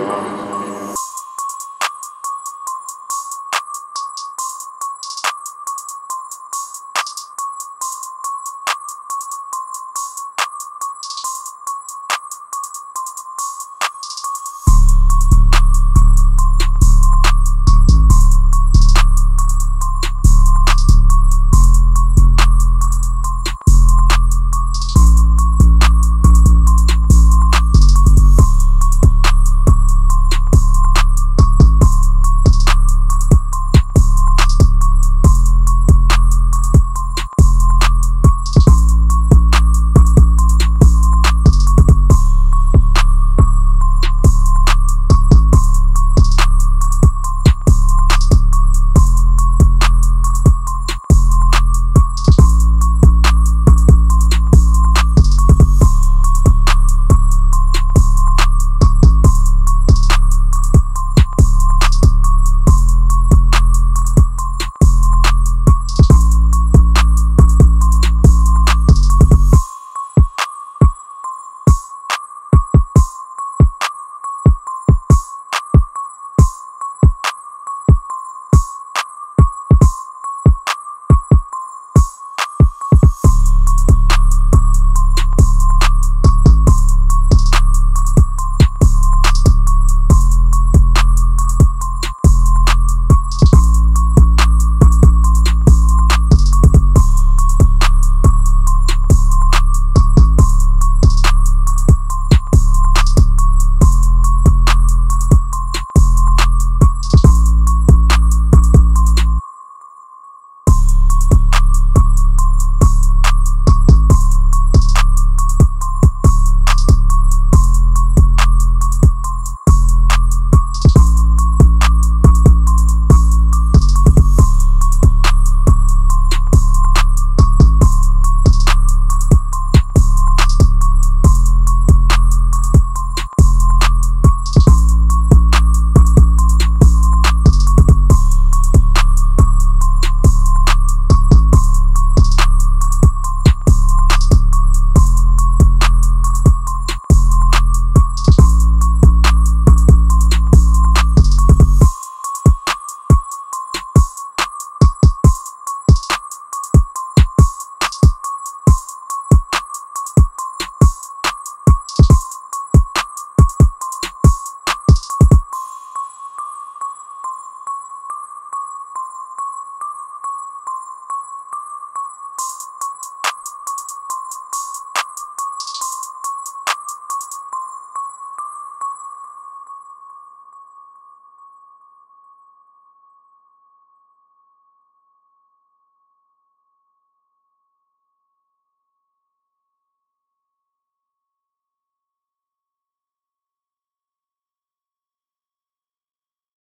Abraham